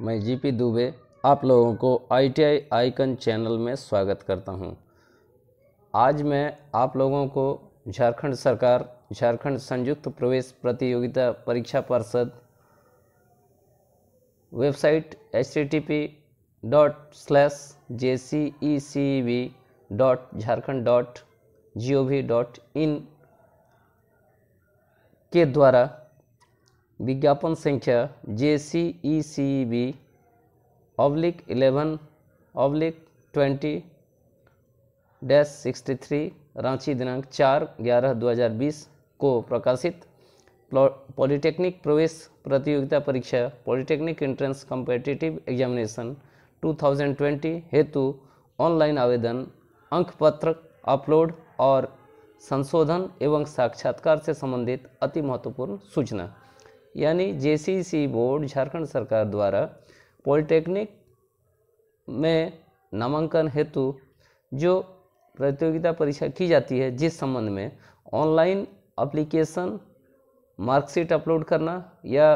मैं जीपी दुबे आप लोगों को आईटीआई आइकन चैनल में स्वागत करता हूँ। आज मैं आप लोगों को झारखंड सरकार, झारखंड संयुक्त प्रवेश प्रतियोगिता परीक्षा परिषद website H T T P dot slash J C E C V dot Jharkhand dot G O V dot in के द्वारा विज्ञापन संख्या J C E C B oblique eleven oblique twenty dash sixty three Ranchi दिनांक चार ग्यारह दो हज़ार बीस को प्रकाशित पॉलिटेक्निक प्रवेश प्रतियोगिता परीक्षा, पॉलिटेक्निक एंट्रेंस कॉम्पिटिटिव एग्जामिनेशन 2020 हेतु ऑनलाइन आवेदन अंक पत्र अपलोड और संशोधन एवं साक्षात्कार से संबंधित अति महत्वपूर्ण सूचना। यानी जेसीसी बोर्ड झारखंड सरकार द्वारा पॉलिटेक्निक में नामांकन हेतु जो प्रतियोगिता परीक्षा की जाती है, जिस संबंध में ऑनलाइन अप्लीकेशन मार्कशीट अपलोड करना या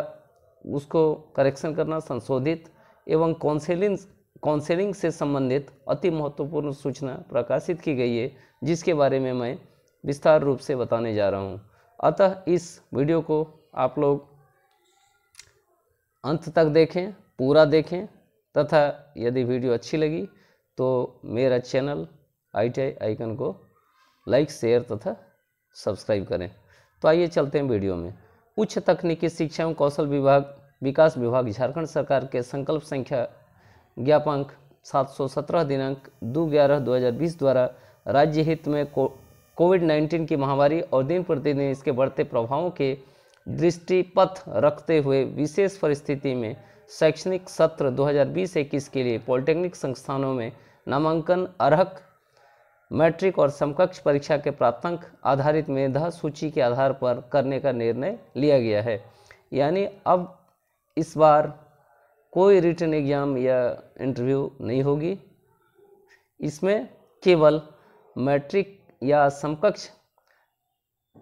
उसको करेक्शन करना संशोधित एवं काउंसलिंग काउंसलिंग से संबंधित अति महत्वपूर्ण सूचना प्रकाशित की गई है, जिसके बारे में मैं विस्तार रूप से बताने जा रहा हूँ। अतः इस वीडियो को आप लोग अंत तक देखें, पूरा देखें, तथा यदि वीडियो अच्छी लगी तो मेरा channel I T I icon को लाइक, शेयर तथा सब्सक्राइब करें। तो आइए चलते हैं वीडियो में। उच्च तकनीकी शिक्षा एवं कौशल विभाग, विकास विभाग, झारखंड सरकार के संकल्प संख्या ज्ञापांक 717 दिनांक दो ग्यारह दो द्वारा राज्य हित में कोविड 19 की महामारी और दिन प्रतिदिन इसके बढ़ते प्रभावों के दृष्टिपथ रखते हुए विशेष परिस्थिति में शैक्षणिक सत्र 2020-21 के लिए पॉलिटेक्निक संस्थानों में नामांकन अर्हक, मैट्रिक और समकक्ष परीक्षा के प्राप्तांक आधारित मेधा सूची के आधार पर करने का निर्णय लिया गया है। यानी अब इस बार कोई रिटर्न एग्ज़ाम या इंटरव्यू नहीं होगी। इसमें केवल मैट्रिक या समकक्ष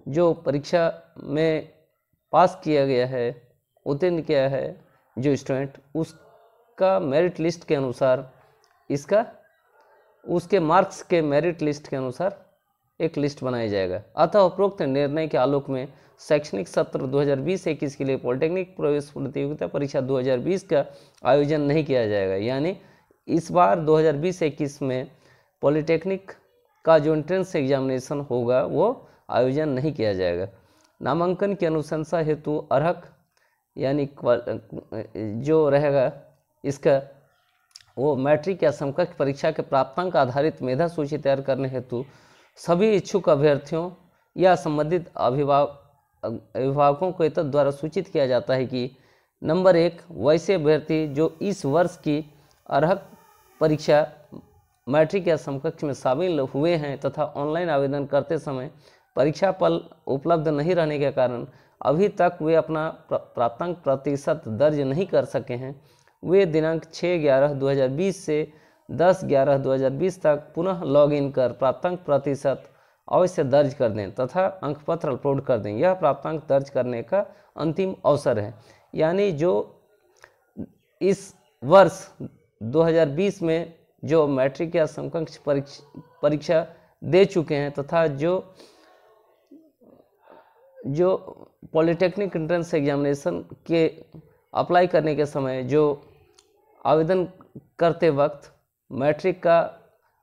जो परीक्षा में पास किया गया है, उत्तीर्ण किया है जो स्टूडेंट उसका मेरिट लिस्ट के अनुसार इसका, उसके मार्क्स के मेरिट लिस्ट के अनुसार एक लिस्ट बनाया जाएगा। अतः उपरोक्त निर्णय के आलोक में शैक्षणिक सत्र 2020-21 के लिए पॉलिटेक्निक प्रवेश प्रतियोगिता परीक्षा 2020 का आयोजन नहीं किया जाएगा। यानी इस बार 2020-21 में पॉलिटेक्निक का जो एंट्रेंस एग्जामिनेशन होगा, वो आयोजन नहीं किया जाएगा। नामांकन की अनुशंसा हेतु अर्हक, यानी जो रहेगा, इसका वो मैट्रिक या समकक्ष परीक्षा के प्राप्तांक आधारित मेधा सूची तैयार करने हेतु सभी इच्छुक अभ्यर्थियों या संबंधित अभिभावक अभिभावकों को इतर द्वारा सूचित किया जाता है कि, नंबर एक, वैसे अभ्यर्थी जो इस वर्ष की अर्हक परीक्षा मैट्रिक या समकक्ष में शामिल हुए हैं तथा ऑनलाइन आवेदन करते समय परीक्षा पल उपलब्ध नहीं रहने के कारण अभी तक वे अपना प्राप्तांक प्रतिशत दर्ज नहीं कर सके हैं। वे दिनांक 6 ग्यारह 2020 से 10 ग्यारह 2020 तक पुनः लॉगिन कर प्राप्तांक प्रतिशत अवश्य दर्ज कर दें तथा अंक पत्र अपलोड कर दें। यह प्राप्तांक दर्ज करने का अंतिम अवसर है। यानी जो इस वर्ष 2020 में जो मैट्रिक या समकक्ष परीक्षा दे चुके हैं तथा जो जो पॉलिटेक्निक एंट्रेंस एग्जामिनेशन के अप्लाई करने के समय जो आवेदन करते वक्त मैट्रिक का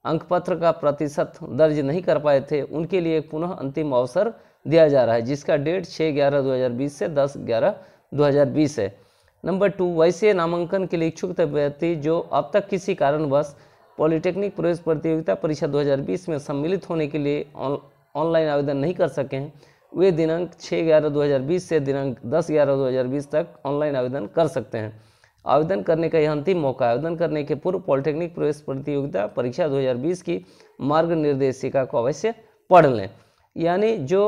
अंक पत्र का प्रतिशत दर्ज नहीं कर पाए थे, उनके लिए पुनः अंतिम अवसर दिया जा रहा है, जिसका डेट 6 ग्यारह 2020 से 10 ग्यारह 2020 है। नंबर टू वैसे नामांकन के लिए इच्छुक अभ्यर्थी जो अब तक किसी कारणवश पॉलिटेक्निक प्रवेश प्रतियोगिता परीक्षा 2020 में सम्मिलित होने के लिए ऑनलाइन आवेदन नहीं कर सके हैं वे दिनांक 6 ग्यारह 2020 से दिनांक 10 ग्यारह 2020 तक ऑनलाइन आवेदन कर सकते हैं। आवेदन करने का यह अंतिम मौका, आवेदन करने के पूर्व पॉलिटेक्निक प्रवेश प्रतियोगिता परीक्षा 2020 की मार्ग निर्देशिका को अवश्य पढ़ लें। यानी जो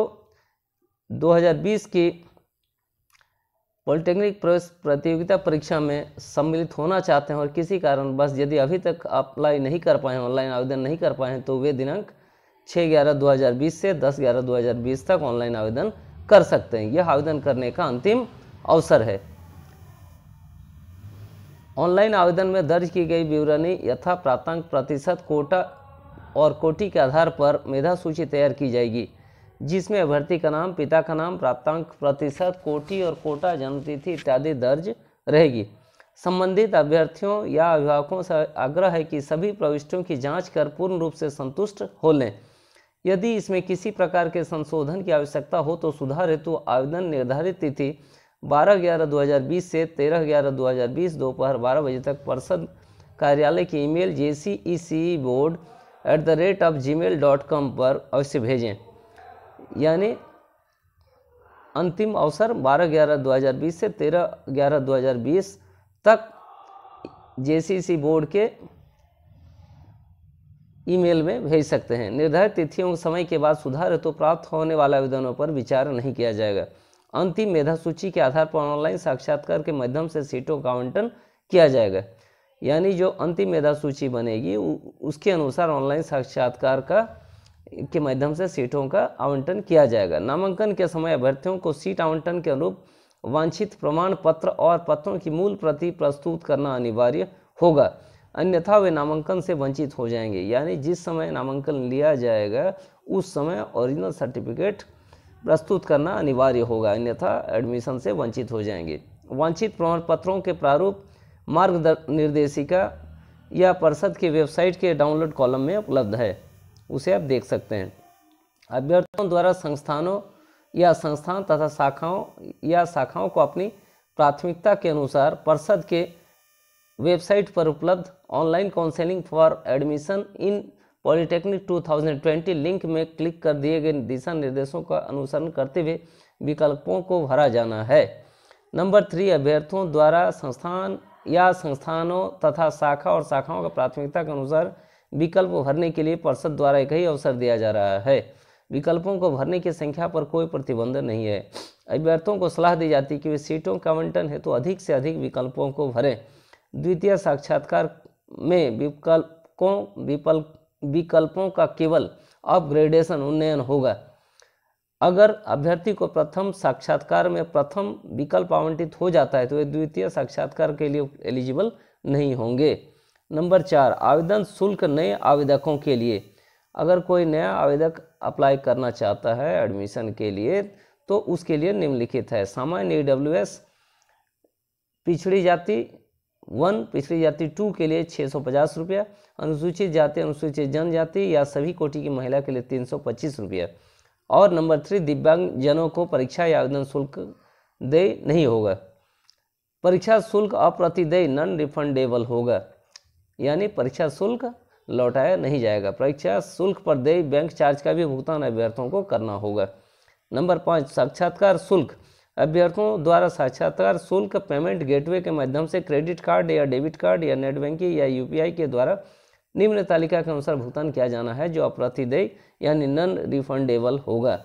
2020 की पॉलिटेक्निक प्रवेश प्रतियोगिता परीक्षा में सम्मिलित होना चाहते हैं और किसी कारण बस यदि अभी तक अप्लाई नहीं कर पाए ऑनलाइन आवेदन नहीं कर पाए हैं तो वे दिनांक छः ग्यारह दो हज़ार बीस से दस ग्यारह दो हज़ार बीस तक ऑनलाइन आवेदन कर सकते हैं। यह आवेदन करने का अंतिम अवसर है। ऑनलाइन आवेदन में दर्ज की गई विवरणी यथा प्राप्तांक प्रतिशत कोटा और कोटि के आधार पर मेधा सूची तैयार की जाएगी, जिसमें अभ्यर्थी का नाम, पिता का नाम, प्राप्तांक प्रतिशत, कोटि और कोटा, जन्मतिथि इत्यादि दर्ज रहेगी। संबंधित अभ्यर्थियों या अभिभावकों से आग्रह है कि सभी प्रविष्टियों की जाँच कर पूर्ण रूप से संतुष्ट हो लें। यदि इसमें किसी प्रकार के संशोधन की आवश्यकता हो तो सुधार हेतु आवेदन निर्धारित तिथि 12 ग्यारह 2020 से 13 ग्यारह 2020 दोपहर 12 बजे तक परिषद कार्यालय की email J C E C board at the rate of Gmail dot com पर अवश्य भेजें। यानी अंतिम अवसर 12 ग्यारह 2020 से 13 ग्यारह 2020 तक जेसीसी बोर्ड के ईमेल में भेज सकते हैं। निर्धारित तिथियों, समय के बाद सुधार हेतु तो प्राप्त होने वाले आवेदनों पर विचार नहीं किया जाएगा। अंतिम मेधा सूची के आधार पर ऑनलाइन साक्षात्कार के माध्यम से सीटों का आवंटन किया जाएगा। यानी जो अंतिम मेधा सूची बनेगी उसके अनुसार ऑनलाइन साक्षात्कार का, के माध्यम से सीटों का आवंटन किया जाएगा। नामांकन के समय अभ्यर्थियों को सीट आवंटन के अनुरूप वांछित प्रमाण पत्र और पत्रों की मूल प्रति प्रस्तुत करना अनिवार्य होगा। अन्यथा वे नामांकन से वंचित हो जाएँगे। यानी जिस समय नामांकन लिया जाएगा, उस समय ओरिजिनल सर्टिफिकेट प्रस्तुत करना अनिवार्य होगा, अन्यथा एडमिशन से वंचित हो जाएँगे। वांछित प्रमाण पत्रों के प्रारूप मार्ग निर्देशिका या परिषद की वेबसाइट के डाउनलोड कॉलम में उपलब्ध है। उसे आप देख सकते हैं। अभ्यर्थियों द्वारा संस्थानों या संस्थान तथा शाखाओं या शाखाओं को अपनी प्राथमिकता के अनुसार परिषद के वेबसाइट पर उपलब्ध online counselling for admission in polytechnic 2020 link में क्लिक कर दिए गए दिशा निर्देशों का अनुसरण करते हुए विकल्पों को भरा जाना है। नंबर थ्री अभ्यर्थियों द्वारा संस्थान या संस्थानों तथा शाखा और शाखाओं का प्राथमिकता के अनुसार विकल्प भरने के लिए परिषद द्वारा एक ही अवसर दिया जा रहा है। विकल्पों को भरने की संख्या पर कोई प्रतिबंध नहीं है। अभ्यर्थियों को सलाह दी जाती है कि वे सीटों का आवंटन हेतु तो अधिक से अधिक विकल्पों को भरें। द्वितीय साक्षात्कार में विकल्पों विकल्प विकल्पों का केवल अपग्रेडेशन उन्नयन होगा। अगर अभ्यर्थी को प्रथम साक्षात्कार में प्रथम विकल्प आवंटित हो जाता है तो वे द्वितीय साक्षात्कार के लिए एलिजिबल नहीं होंगे। नंबर चार, आवेदन शुल्क नए आवेदकों के लिए। अगर कोई नया आवेदक अप्लाई करना चाहता है एडमिशन के लिए तो उसके लिए निम्नलिखित है। सामान्य डब्ल्यू एस पिछड़ी जाति वन पिछड़ी जाति टू के लिए छः सौ पचास रुपया, अनुसूचित जाति, अनुसूचित जनजाति या सभी कोटि की महिला के लिए तीन सौ पच्चीस रुपया। और नंबर थ्री दिव्यांग जनों को परीक्षा या आवेदन शुल्क दे नहीं होगा। परीक्षा शुल्क अप्रतिदेय नॉन रिफंडेबल होगा। यानी परीक्षा शुल्क लौटाया नहीं जाएगा। परीक्षा शुल्क पर देय बैंक चार्ज का भी भुगतान अभ्यर्थियों को करना होगा। नंबर पाँच, साक्षात्कार शुल्क। अभ्यर्थियों द्वारा साक्षात्कार शुल्क पेमेंट गेटवे के माध्यम से क्रेडिट कार्ड या डेबिट कार्ड या नेट बैंकिंग या यूपीआई के द्वारा निम्न तालिका के अनुसार भुगतान किया जाना है, जो अप्रतिदेय यानी नन रिफंडेबल होगा।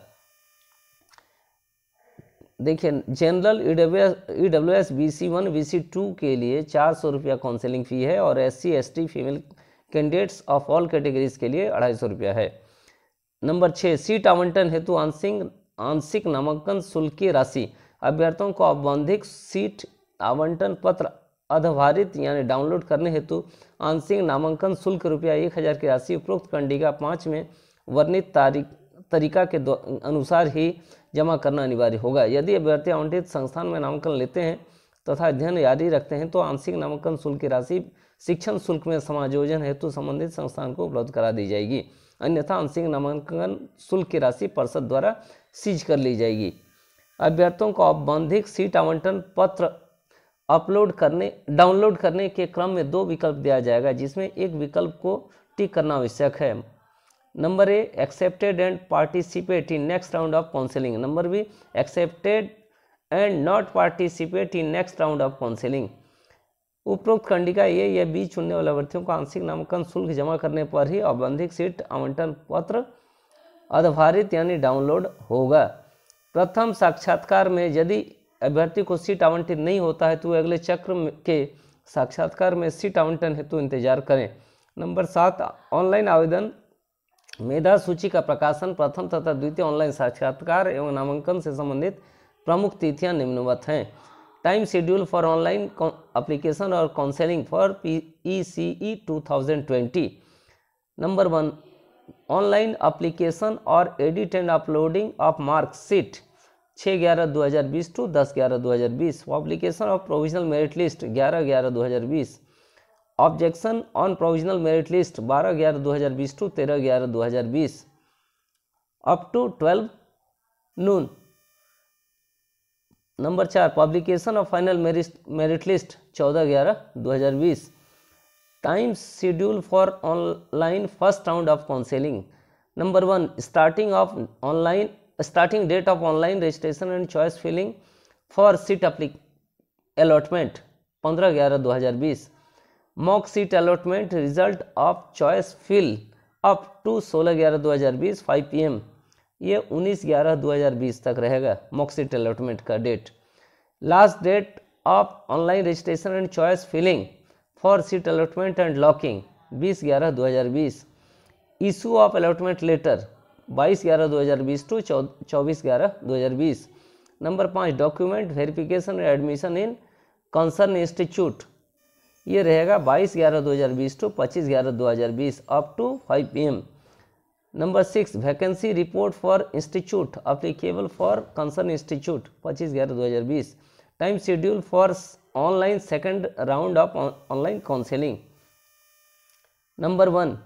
देखिए, general E W S B C one B C two के लिए चार सौ रुपया काउंसिलिंग फ़ी है और S C S T female candidates of all categories के लिए अढ़ाई सौ रुपया है। नंबर छः सीट आवंटन हेतु आंशिक आंशिक नामांकन शुल्क की राशि। अभ्यर्थियों को औबंधिक सीट आवंटन पत्र अधभारित यानी डाउनलोड करने हेतु आंशिक नामांकन शुल्क रुपया एक हज़ार की राशि उपरोक्त कंडिका पाँच में वर्णित तारीख, तरीका के अनुसार ही जमा करना अनिवार्य होगा। यदि अभ्यर्थी आवंटित संस्थान में नामांकन लेते हैं तथा अध्ययन जारी रखते हैं तो आंशिक नामांकन शुल्क की राशि शिक्षण शुल्क में समायोजन हेतु संबंधित संस्थान को उपलब्ध करा दी जाएगी। अन्यथा आंशिक नामांकन शुल्क की राशि परिषद द्वारा सीज कर ली जाएगी। अभ्यर्थियों को औबंधिक सीट आवंटन पत्र अपलोड करने, डाउनलोड करने के क्रम में दो विकल्प दिया जाएगा, जिसमें एक विकल्प को टिक करना आवश्यक है। Number A accepted and participate in next round of counselling number B accepted and not participate in next round of counselling उपरोक्त खंडिका ये या बी चुनने वाले अभ्यर्थियों को आंशिक नामांकन शुल्क जमा करने पर ही औबंधिक सीट आवंटन पत्र अधभारित यानी डाउनलोड होगा। प्रथम साक्षात्कार में यदि अभ्यर्थी को सीट आवंटित नहीं होता है तो अगले चक्र के साक्षात्कार में सीट आवंटन हेतु इंतज़ार करें। नंबर सात, ऑनलाइन आवेदन मेधा सूची का प्रकाशन प्रथम तथा द्वितीय ऑनलाइन साक्षात्कार एवं नामांकन से संबंधित प्रमुख तिथियाँ निम्नवत हैं। Time schedule for online application और counselling for P E C E two thousand twenty. Number one online application और edit and uploading of marksheet छः ग्यारह दो हज़ार बीस टू दस ग्यारह दो हज़ार बीस। Publication of provisional merit list ग्यारह ग्यारह दो हज़ार बीस। Objection on provisional merit list बारह ग्यारह दो हज़ार बीस टू तेरह ग्यारह दो हज़ार बीस। Up to twelve noon number चार publication of final merit list चौदह ग्यारह दो हज़ार बीस। Time schedule for online first round of counselling number one starting of online starting date of online registration and choice filling for seat apply allotment पंद्रह ग्यारह दो हज़ार बीस. Mock seat allotment result of choice fill up to सोलह ग्यारह दो हज़ार बीस फाइव पी एम ये उन्नीस ग्यारह दो हज़ार बीस तक रहेगा मॉक सीट अलॉटमेंट का date last date of online registration and choice filling for seat allotment and locking, बीस ग्यारह दो हज़ार बीस। इशू ऑफ़ अलॉटमेंट लेटर, बाईस ग्यारह दो हज़ार बीस टू चौबीस ग्यारह दो हज़ार बीस। नंबर पाँच, document verification admission in concern institute. ये रहेगा बाईस ग्यारह दो हज़ार बीस टू पच्चीस ग्यारह दो हज़ार बीस up to five P M number six vacancy report for institute applicable for concern institute पच्चीस ग्यारह दो हज़ार बीस। Time schedule for online second round of online counselling number one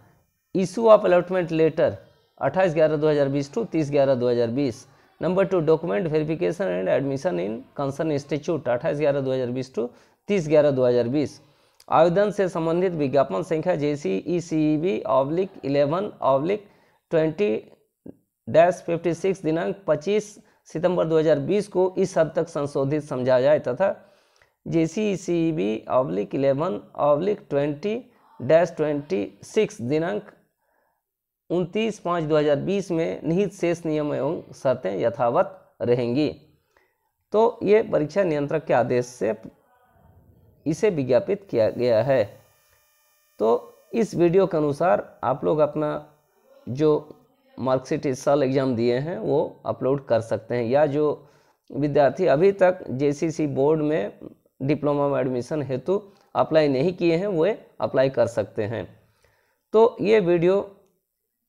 issue of allotment letter अट्ठाईस ग्यारह दो हज़ार बीस टू तीस ग्यारह दो हज़ार बीस. Number two document verification and admission in concern institute अट्ठाईस ग्यारह दो हज़ार बीस टू तीस ग्यारह दो हज़ार बीस. आवेदन से संबंधित विज्ञापन संख्या J C E C E B oblique eleven oblique twenty dash fifty six दिनांक पच्चीस सितंबर 2020 को इस हद तक संशोधित समझा जाए तथा J C C B oblique eleven oblique twenty dash twenty six दिनांक उनतीस पाँच दो हज़ार बीस में निहित शेष नियम एवं शर्तें यथावत रहेंगी। तो ये परीक्षा नियंत्रक के आदेश से इसे विज्ञापित किया गया है। तो इस वीडियो के अनुसार आप लोग अपना जो मार्कशीट इस साल एग्ज़ाम दिए हैं, वो अपलोड कर सकते हैं। या जो विद्यार्थी अभी तक जेसीसी बोर्ड में डिप्लोमा में एडमिशन हेतु अप्लाई नहीं किए हैं, वे अप्लाई कर सकते हैं। तो ये वीडियो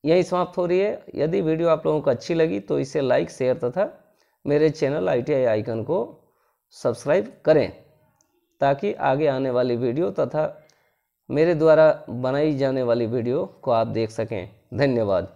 यही समाप्त हो रही है। यदि वीडियो आप लोगों को अच्छी लगी तो इसे लाइक, शेयर तथा मेरे चैनल आई टी आइकन को सब्सक्राइब करें ताकि आगे आने वाली वीडियो तथा मेरे द्वारा बनाई जाने वाली वीडियो को आप देख सकें। धन्यवाद।